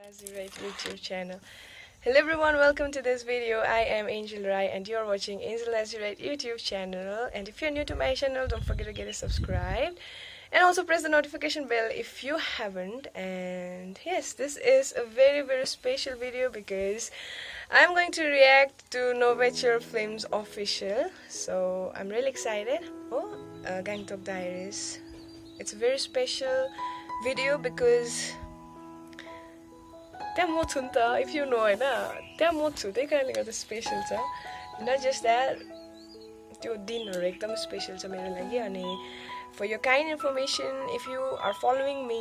Nazirite YouTube channel. Hello everyone, welcome to this video. I am Angel Rai and you're watching Angel Nazirite YouTube channel. And if you're new to my channel, don't forget to get a subscribe. And also press the notification bell if you haven't. And yes, this is a very very special video because I'm going to react to Novature Films official. So I'm really excited. Oh, uh, Gangtok Diaries. It's a very special video because त्यहाँ म छु नि त if you know होइन? त्यहाँ म छु त्यही कारणले गर्दा स्पेसल छ। नट जस्ट द्याट त्यो दिनहरू एकदम स्पेसल छ मेरो लागि अनि for your kind information if you are following me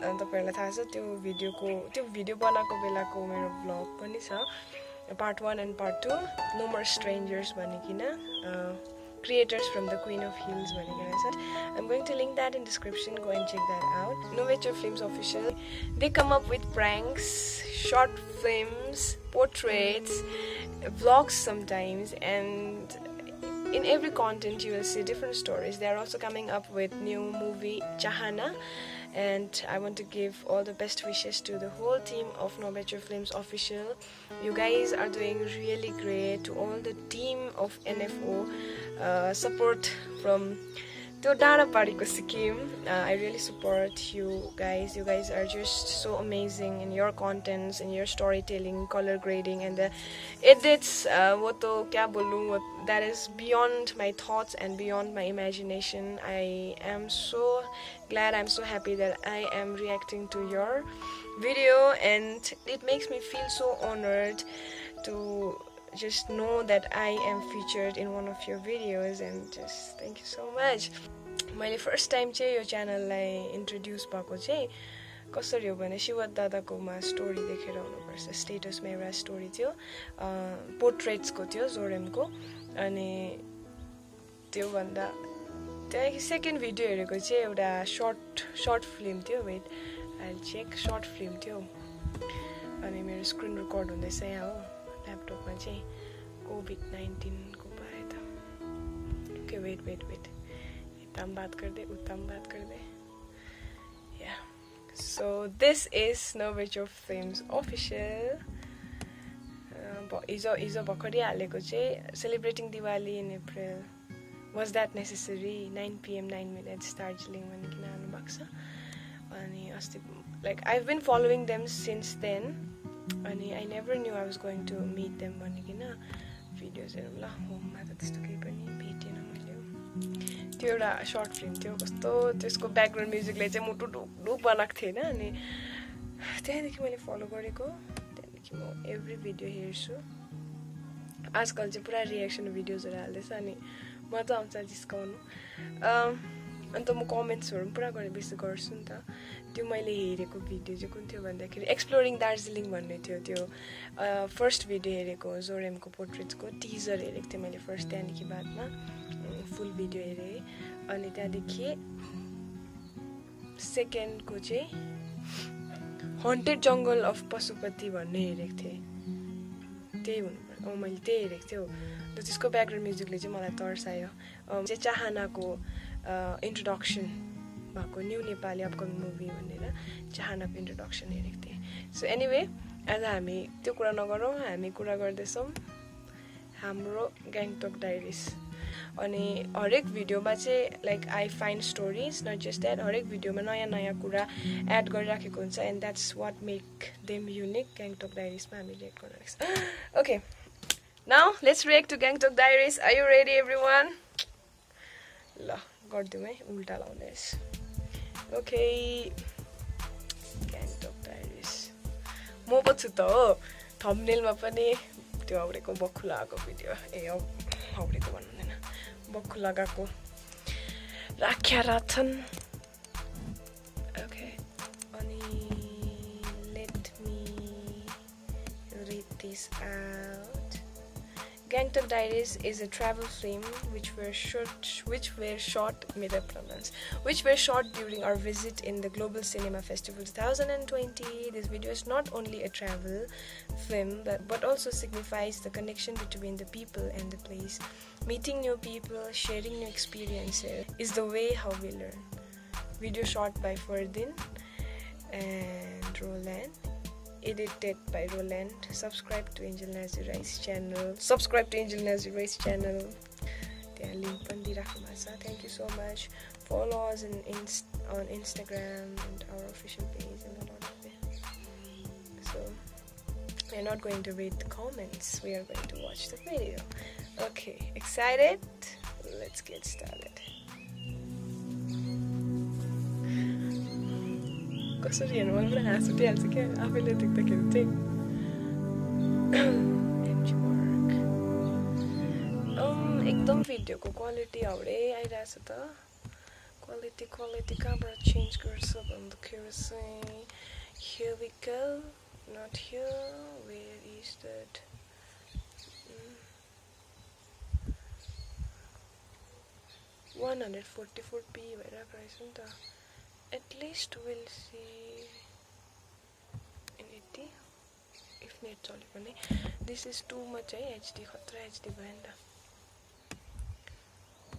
तपाईँहरूलाई थाहा छ त्यो भिडियोको त्यो भिडियो बनाएको बेलाको मेरो ब्लग पनि छ। Part one and part two no more strangers भनिकन creators from the Queen of Heels I'm going to link that in description. Go and check that out. Novature Films official. They come up with pranks, short films, portraits, vlogs sometimes, and in every content you will see different stories. They are also coming up with new movie Chahana and I want to give all the best wishes to the whole team of Novature Films official. You guys are doing really great. To all the team of NFO, uh, support from त्यो डाँडा पारीको Sikkim I really support you guys you guys are just so amazing in your contents in your storytelling colour grading and the edits वो तो क्या बोलूँ that is beyond my thoughts and beyond my imagination I am so glad I'm so happy that I am reacting to your video and it makes me feel so honored to just know that I am featured in one of your videos and just thank you so much. मैले first time चाहिँ यो च्यानललाई introduce भएको चाहिँ कसरी हो भने शिवत दादाकोमा स्टोरी देखेर हुनुपर्छ स्टेटसमा एउटा स्टोरी थियो पोर्ट्रेट्सको थियो जोरेमको अनि त्योभन्दा त्यहाँदेखि सेकेन्ड भिडियो हेरेको चाहिँ एउटा सर्ट सर्ट फिल्म थियो वेट अहिले चेक सर्ट फिल्म थियो। अनि मेरो स्क्रिन रेकर्ड हुँदैछ यहाँ हो। ल्यापटपमा चाहिँ कोभिड नाइन्टिनको पाएँ त ओके वेट वेट वेट यता पनि बात गर्दै उता पनि बात गर्दै yeah so this is Novecho films official हिजो हिजो भर्खरै हालेको चाहिँ celebrating Diwali in April was that necessary nine PM nine minutes Darjeeling भनिकन हाल्नुभएको छ अनि अस्ति like I been following them since then अनि I never knew I was going to meet them भनिकन भिडियोजहरू ल होममा त त्यस्तो केही पनि भेटेन मैले। त्यो एउटा सर्ट फिल्म थियो। कस्तो त्यसको ब्याकग्राउन्ड म्युजिकले चाहिँ मुटु ढुक ढुक बनाएको थिएँ होइन अनि त्यहाँदेखि मैले फलो गरेको। त्यहाँदेखि म एभ्री भिडियो हेर्छु। आजकल चाहिँ पुरा रियाक्सन भिडियोजहरू हाल्दैछ अनि मजा आउँछ जिस्काउनु अन्त म कमेन्ट्सहरू पनि पुरा गरेर बेसी गर्छु नि त। त्यो मैले हेरेको भिडियो चाहिँ कुन थियो भन्दाखेरि एक्सप्लोरिङ दार्जिलिङ भन्ने थियो। त्यो फर्स्ट भिडियो हेरेको जोरेमको पोर्ट्रेट्सको टिजर हेरेको थिएँ मैले फर्स्ट त्यहाँदेखि बादमा। फुल भिडियो हेरेँ। अनि त्यहाँदेखि सेकेन्डको चाहिँ हन्टेड जङ्गल अफ पशुपति भन्ने हेरेको थिएँ। त्यही हुनु मैले त्यही हेरेको थिएँ त्यसको ब्याकग्राउन्ड म्युजिकले चाहिँ मलाई तर्सायो। चाहिँ चाहनाको इन्ट्रोडक्सन भएको न्यू नेपाली अपकमिङ मुभी भनेर चाहनाको इन्ट्रोडक्सन हेरेको थिएँ। सो एनिवे आज हामी त्यो कुरा नगरौँ हामी कुरा गर्दैछौँ हाम्रो ग्याङटक डायरिस अनि हरेक भिडियोमा चाहिँ like I find stories not just that हरेक भिडियोमा नयाँ नयाँ कुरा एड गरिराखेको हुन्छ and that's what make them unique Gangtok डायरिसमा हामी रिएक्ट गरिरहेको okay now let's react to Gangtok diaries are you ready everyone ल। गरिदिउँ है उल्टा लाउँदैछ ओके म पो छु त हो थम्नेलमा पनि त्यो हाउडेको बक्खु लगाएको भिडियो ए हाउडेको भन्नु हुँदैन। बक्खु लगाएको। राख्या राछन्। ओके अनि let me read this Gangtok Diaries is a travel film which were shot, which were shot, which were shot during our visit in the Global Cinema Festival 2020. This video is not only a travel film, but, but also signifies the connection between the people and the place. Meeting new people, sharing new experiences is the way how we learn. Video shot by Ferdin edited by Roland. Subscribe to Angel Nazi Rice channel. Subscribe to Angel Nazi Rice channel. Link Thank you so much. Follow us inst on Instagram and our official page and a lot of it. So we're not going to read the comments. We are going to watch the video. Okay, excited? Let's get started. कसरी हेर्नु मलाई पनि हाँस उठिहाल्छ क्या आफैले देख्दाखेरि चाहिँ एकदम भिडियोको क्वालिटी हाउडै आइरहेछ त क्वालिटी क्वालिटी कहाँबाट चेन्ज गर्छ भन्दाखेरि चाहिँ here we go not here where is one hundred forty four P भइरहेको रहेछ नि त एटलिस्ट विल सी यति इफ नेट चल्यो भने दिस इज टु मच है एचडी खतरा एचडी भयो नि त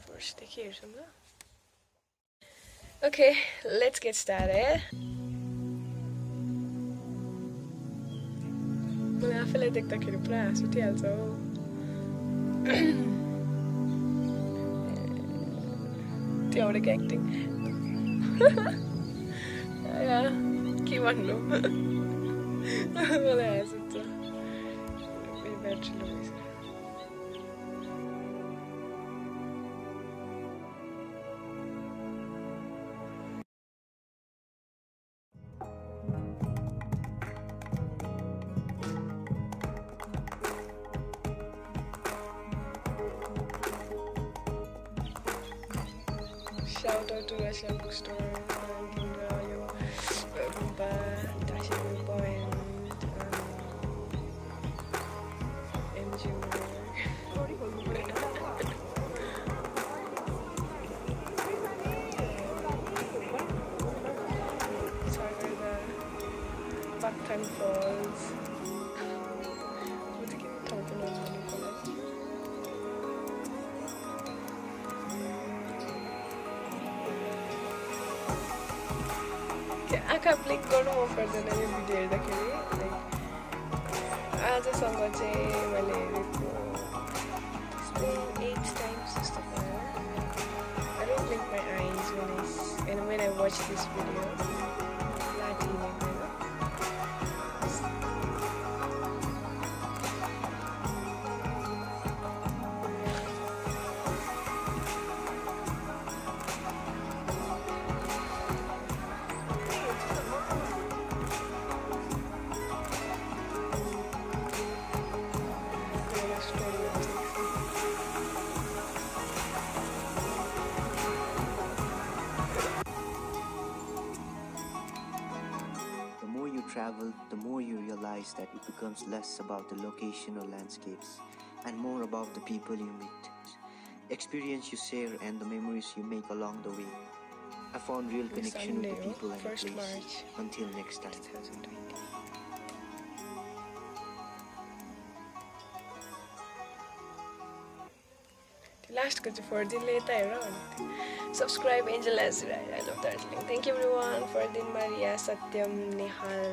फर्स्टदेखि हेर्छौँ लेट्स गेट स्टार है मलाई आफैलाई देख्दाखेरि पुरा हाँस उठिहाल्छ हो त्यो एउटा acting ja, kiwango. Wala ja, super. Wie Bachelor ist. आँखा ब्लिक गर्नु मन पर्दैन यो भिडियो हेर्दाखेरि आजसँग चाहिँ मैले हेरेको एट टाइम्स जस्तो भयो I don't blink my eyes when I when I watch this video realize that it becomes less about the location or landscapes and more about the people you meet, experience you share, and the memories you make along the way. I found real connection Sunday, with the people and the place. March, Until next time. लास्टको चाहिँ फर्दिनले यता हेर subscribe Angel Ezra I love Darjeeling thank you everyone Fardin Maria Satyam Nehal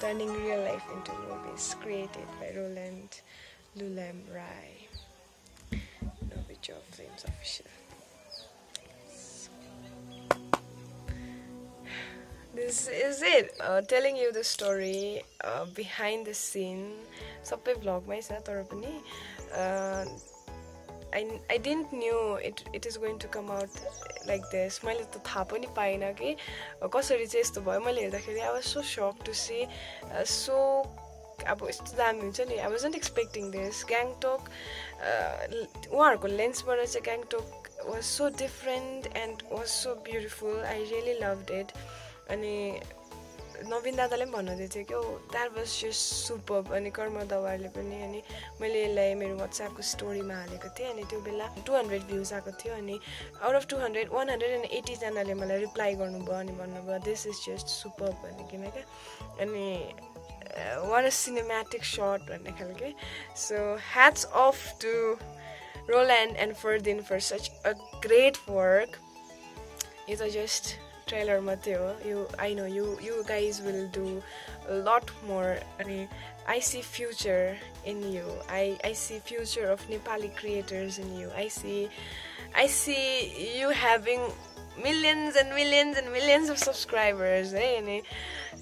turning real life into movies created by Roland लुल्याम Rai नोभिच of films official this is it uh, telling you the story uh, behind the scene सबै भ्लगमै छ तर पनि I I didn't knew it it is going to come out like this मैले त थाहा पनि पाइनँ कि। कसरी चाहिँ यस्तो भयो? मैले हेर्दाखेरि I was so shock to see so अब यस्तो दामी हुन्छ नि। I was not expecting this Gangtok उहाँहरूको लेन्सबाट चाहिँ Gangtok was so different and was so beautiful I really love it अनि नवीन दादाले पनि भन्नुहुँदै थियो क्या द्याट वाज जस्ट सुपर अनि कर्म दवारले पनि अनि मैले यसलाई मेरो वाट्सएपको स्टोरीमा हालेको थिएँ अनि त्यो बेला टु हन्ड्रेड भ्युज आएको थियो अनि out of two hundred one hundred and एट्टीजनाले मलाई रिप्लाई गर्नुभयो अनि भन्नुभयो दिस इज जस्ट सुपर भनिकन क्या अनि वान अ सिनेमेटिक सर्ट भन्ने खालके। So hats off to role and and for दिन for such a great work यो त जस्ट ट्रेलर मात्रै हो। यो I know you you guys will do lot more अनि I see future in you I I see future of Nepali creators in you I see I see you having millions and millions and millions of subscribers है अनि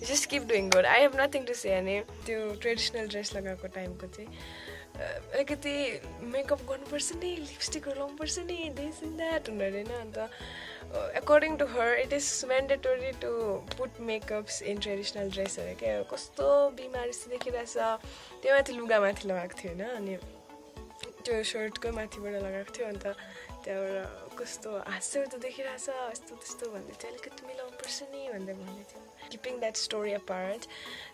just keep doing good I have nothing to say अनि त्यो traditional dress लगाएको टाइमको चाहिँ। अलिकति makeup गर्नुपर्छ नि लिपस्टिकहरू लाउनुपर्छ नि दिस इन द्याट हुँदो होइन अन्त according to her it is mandatory to put makeups in traditional ड्रेसहरू क्या? कस्तो बिमार जस्तो देखिरहेछ त्यो माथि लुगा माथि लगाएको थियो होइन अनि त्यो सर्टकै माथिबाट लगाएको थियो अन्त त्यहाँबाट कस्तो हाँस्यो त देखिरहेछ यस्तो त्यस्तो भन्दै थियो। अलिकति मिलाउनुपर्छ नि भन्दै भन्दै थियो। Keeping that story apart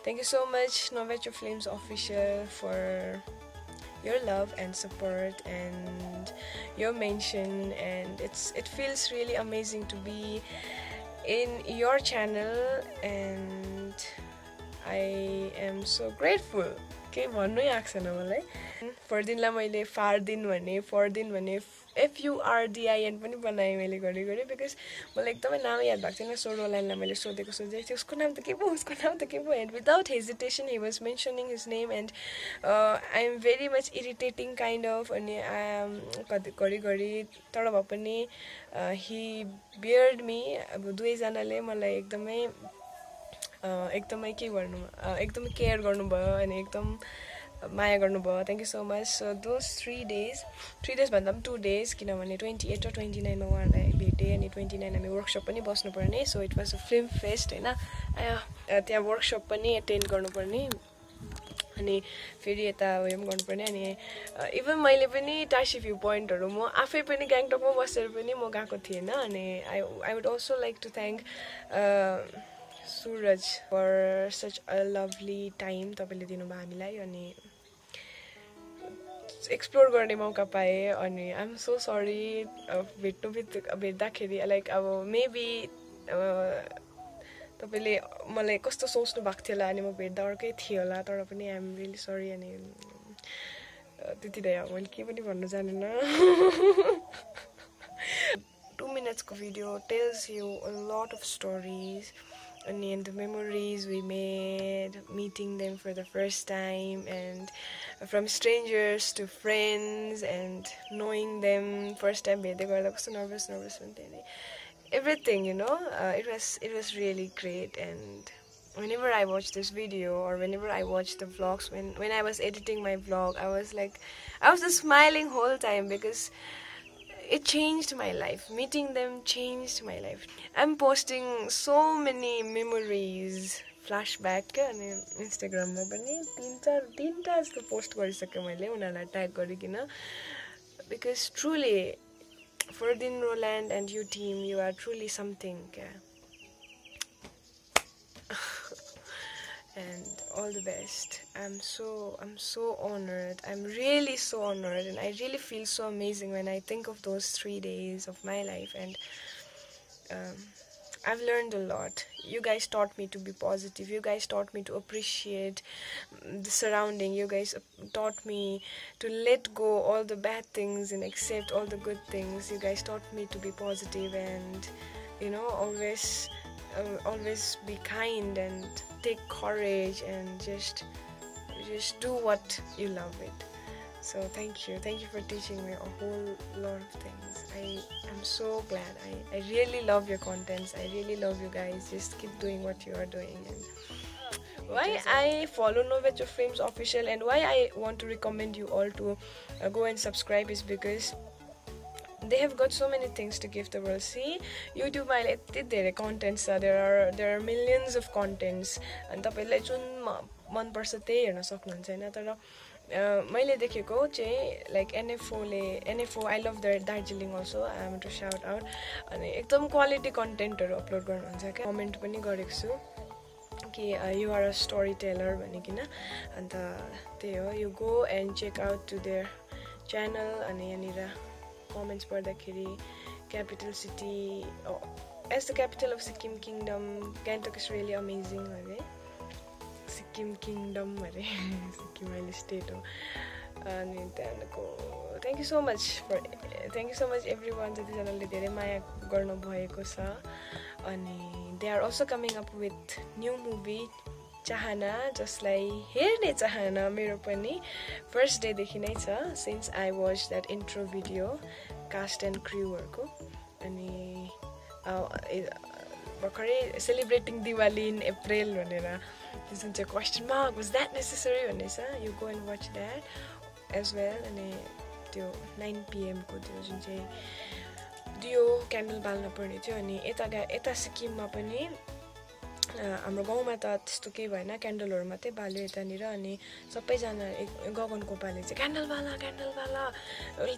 thank you so much Novecho films official for your love and support and your mention and it's it feels really amazing to be in your channel and I am so grateful केही भन्नै आएको छैन मलाई फर्दिनलाई मैले फार्दिन भने फर्दिन भने एफयुआरडिआइएन पनि बनाएँ मैले घरि घरि बिकज मलाई एकदमै नाम याद भएको थिएन सोरो लाइनलाई मैले सोधेको सोधेको थिएँ उसको नाम त के पो उसको नाम त के पो and without hesitation he was mentioning his name and I am very much irritating kind of अनि आई घरिघरि तर भए पनि हि बियर्ड मी अब दुवैजनाले मलाई एकदमै एकदमै के गर्नु एकदमै केयर गर्नुभयो अनि एकदम माया गर्नुभयो। Thank you so much so those three days three days भन्दा पनि टु डेज किनभने ट्वेन्टी एट र ट्वेन्टी नाइनमा उहाँहरूलाई भेटेँ अनि ट्वेन्टी नाइन हामी वर्कसप पनि बस्नुपर्ने। So it was a film fest होइन? त्यहाँ वर्कसप पनि एटेन्ड गर्नुपर्ने। अनि फेरि यता उयो पनि गर्नुपर्ने। अनि इभन मैले पनि टासी भ्यू पोइन्टहरू म आफै पनि गाङटकमा बसेर पनि म गएको थिएँ होइन अनि I I would also like to thank Suraj for such a lovely time तपाईँले दिनुभयो हामीलाई। अनि एक्सप्लोर गर्ने मौका पाएँ अनि आइएम सो सरी भेट्नु भेट्दाखेरि लाइक अब मेबी तपाईँले मलाई कस्तो सोच्नु भएको थियो होला अनि म भेट्दा अर्कै थियो होला तर पनि आइएम रियली सरी अनि त्यति अब मैले के पनि भन्नु जानेन। Two मिनट्सको video tells you lot of stories and the memories we made meeting them for the first time and from strangers to friends and knowing them first time they were so nervous nervous everything you know? Uh, it was it was really great and whenever i watch this video or whenever i watch the vlogs when when i was editing my vlog i was like i was just smiling whole time because it changed my life. Meeting them changed my life. I'm posting so many memories. Flashback अनि इन्स्टाग्राममा पनि तिन चार तिनवटा जस्तो post गरिसकेँ मैले उनीहरूलाई ट्याग गरिकन because truly for Dean Roland and you team you are truly something क्या and all the best. I'm so i'm so honored. I'm really so honored and i really feel so amazing when i think of those three days of my life and um, i've learned a lot. You guys taught me to be positive. You guys taught me to appreciate the surrounding. You guys taught me to let go all the bad things and accept all the good things. You guys taught me to be positive and you know always uh, always be kind and take courage and just just do what you love it. So thank you. Thank you for teaching me a whole lot of things. I am so glad. I, I really love your contents. I really love you guys. Just keep doing what you are doing and why I follow Novecho Frames official and why I want to recommend you all to uh, go and subscribe is because they have got so many things to give the world. See युट्युबमा अहिले यति धेरै contents छ there are there are millions of contents अनि तपाईँलाई जुन मनपर्छ त्यही हेर्न सक्नुहुन्छ होइन तर मैले देखेको चाहिँ like एनएफओले NFO I love the Darjeeling also I am to shout out अनि एकदम क्वालिटी कन्टेन्टहरू अपलोड गर्नुहुन्छ क्या कमेन्ट पनि गरेको छु कि युआर अ स्टोरी टेलर भनिकन अन्त त्यही हो you go and check out to their channel अनि यहाँनिर कमेन्ट्स पढ्दाखेरि capital city as the capital of Sikkim kingdom Gangtok is really amazing अरे सिक्किम किङडम अरे सिक्किम अहिले स्टेट हो अनि त्यहाँदेखिको thank you so much for thank you so much every one जतिजनाले धेरै माया गर्नुभएको छ अनि they are also coming up with new movie Chahana जसलाई हेर्ने चाहना मेरो पनि फर्स्ट डेदेखि नै छ since I watch that intro video cast and क्रुहरूको अनि भर्खरै सेलिब्रेटिङ दिवाली इन अप्रेल भनेर जुन चाहिँ question mark was that necessary भन्ने छ you go and watch that as well अनि त्यो नाइन पिएमको त्यो जुन चाहिँ दियो क्यान्डल बाल्न पर्ने थियो। अनि यता यता सिक्किममा पनि हाम्रो गाउँमा त त्यस्तो केही भएन। क्यान्डलहरू मात्रै बाल्यो यतानिर अनि सबैजना एक गगनको पाले चाहिँ क्यान्डल बाला क्यान्डल बाला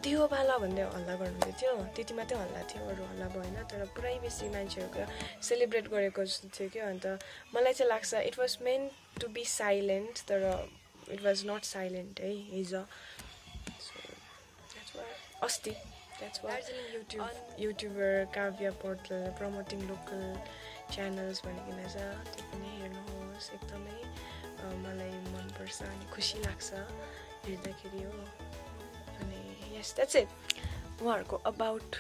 दियो बाला भन्दै हल्ला गर्नुहुँदै थियो। त्यति मात्रै हल्ला थियो अरू हल्ला भएन। तर पुरै बेसी मान्छेहरूको सेलिब्रेट गरेको जस्तो थियो क्या। अन्त मलाई चाहिँ लाग्छ it was meant to be silent तर इट वाज नट साइलेन्ट है हिजो। अस्ति। YouTube. YouTuber Kavya portal promoting local channels भनिकन छ त्यो पनि हेर्नुहोस् एकदमै मलाई मनपर्छ अनि खुसी लाग्छ हेर्दाखेरि हो अनि यस द्याट्स उहाँहरूको अबाउट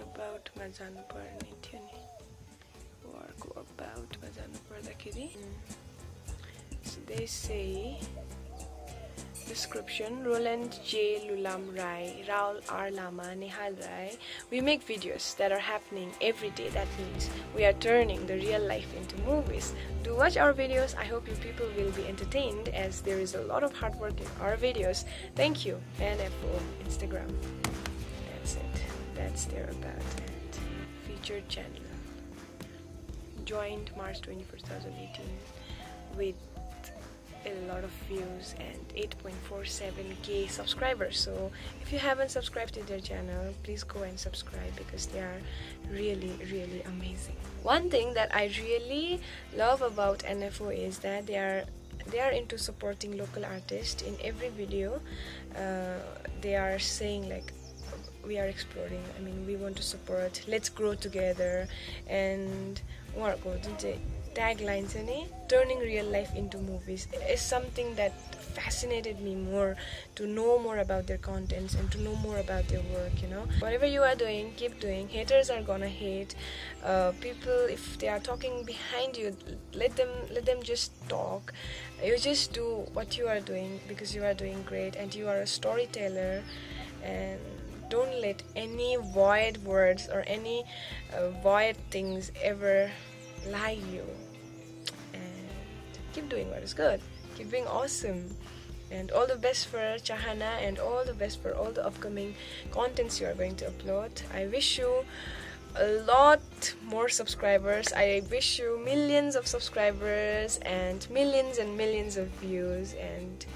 अबाउटमा जानुपर्ने थियो नि उहाँहरूको अबाउटमा जानु पर्दाखेरि देशै description Roland J. Lulam Rai, Raul R. Lama, Nihal Rai. We make videos that are happening every day. That means we are turning the real life into movies. Do watch our videos. I hope you people will be entertained as there is a lot of hard work in our videos. Thank you. NFO Instagram. That's it. That's there about it. Featured channel. Joined March 21st, 2018 with a lot of views and 8.47k subscribers. So if you haven't subscribed to their channel please go and subscribe because they are really really amazing. One thing that i really love about nfo is that they are they are into supporting local artists. In every video uh, they are saying like we are exploring. I mean we want to support. Let's grow together. And tagline taglines and eh, turning real life into movies is something that fascinated me more to know more about their contents and to know more about their work you know. Whatever you are doing keep doing. Haters are gonna hate. Uh, people if they are talking behind you let them let them just talk. You just do what you are doing because you are doing great and you are a storyteller. And don't let any void words or any uh, void things ever lie you keep doing what is good keep being awesome and all the best for Chahana and all the best for all the upcoming contents you are going to upload. I wish you a lot more subscribers. I wish you millions of subscribers and millions and millions of views and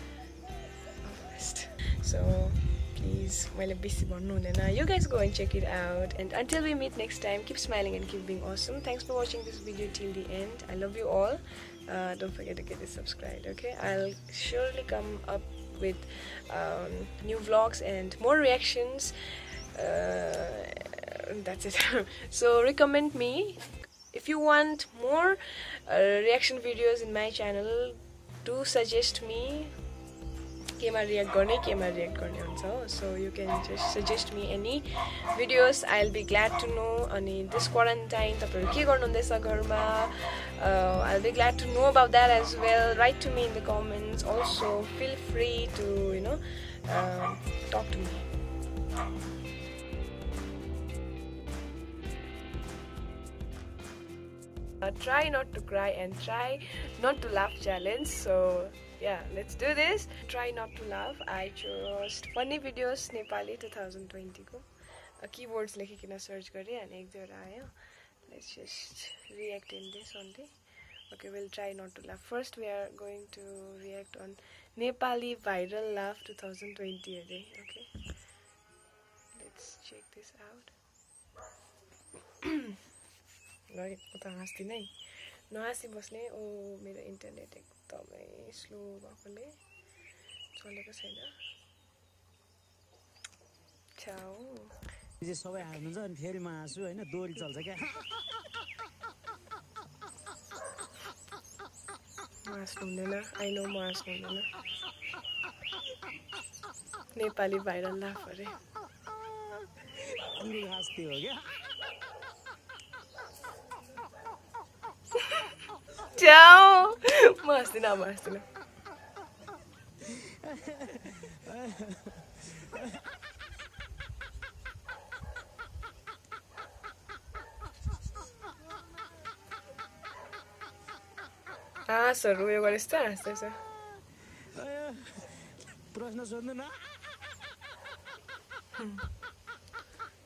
all the best. So please, you guys go and check it out. And until we meet next time, keep smiling and keep being awesome. Thanks for watching this video till the end. I love you all uh, don't forget to get it subscribed okay? I'll surely come up with um, new vlogs and more reactions. Uh, that's it. So recommend me. If you want more uh, reaction videos in my channel do suggest me केमा react गर्ने केमा react गर्ने हुन्छ हो so you can just suggest me any videos I will be glad to know अनि this quarantine तपाईँहरू के गर्नुहुँदैछ घरमा I will be glad to know about that as well write to me in the comments also feel free to you know talk to me try not to cry and try not to laugh challenge so yeah let's do this try not to laugh i chose funny videos nepali 2020 ko keywords लेखिकन search गरेँ अनि एक दुईवटा आयो let's just react in this only okay we'll try not to laugh first we are going to react on nepali viral laugh 2020 अरे okay let's check this out गएँ म त हाँस्दिनँ है नहाँसी बस्ने ओ मेरो इन्टरनेट एकदमै स्लो भएकोले चलेको छैन सबै हाल्नुहुन्छ अनि फेरि म हाँसु होइन दोहोरी चल्छ क्या हाँस्नु हुँदैन आइनो म हाँस्नु हुँदैन नेपाली भाइरल लाफ अरे हाँस्थे हो क्या च्याउ म हाँस्दिनँ अब हाँस्दिनँ हाँसहरू उयो गरेस् त हाँस्दैछ प्रश्न सोध्नु न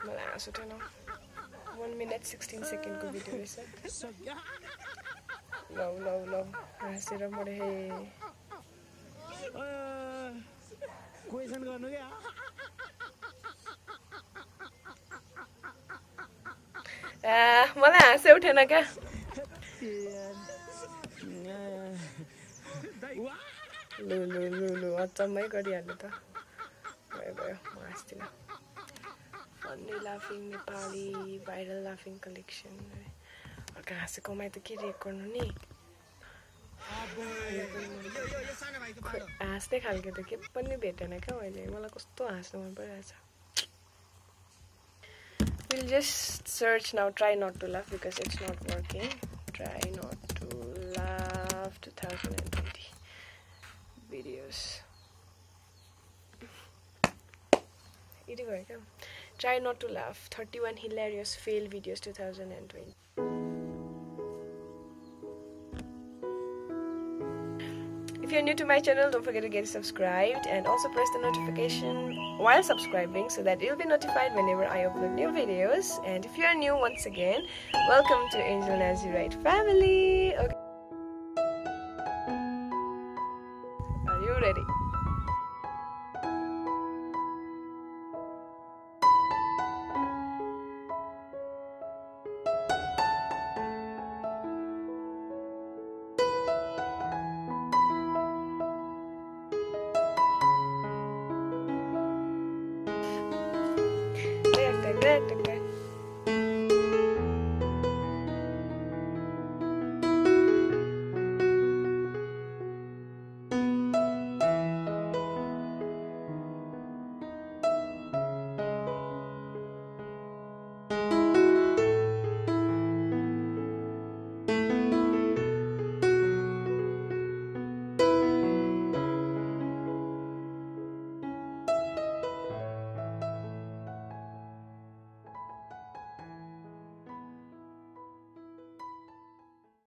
मलाई हाँस उठेन वान मिनट सिक्सटिन सेकेन्डको भिडियो रहेछ लौ लौ लौ। हाँसेर मरे हे। क्वेसन गर्नु क्या? आ, मलाई हाँसै उठेन क्या? लु लु लु लु अचम्मै गरिहाल्नु त। भयो भयो म हाँस्दिनँ। फन्नी लाफिङ नेपाली भाइरल लाफिङ कलेक्सन हाँसे कमाइ त के रेक गर्नु नि हाँस्ने खालको त के पनि भेटेन क्या मैले मलाई कस्तो हाँस्नु मन परिरहेछ We'll just search now. Try not to laugh because it's not working. Try not to laugh 2020 videos. यति भयो क्या try not to laugh thirty one hilarious fail videos two thousand and twenty If you're new to my channel, don't forget to get subscribed and also press the notification while subscribing so that you'll be notified whenever I upload new videos. And if you are new once again, welcome to Angel Nazi Right family. Okay. Thank.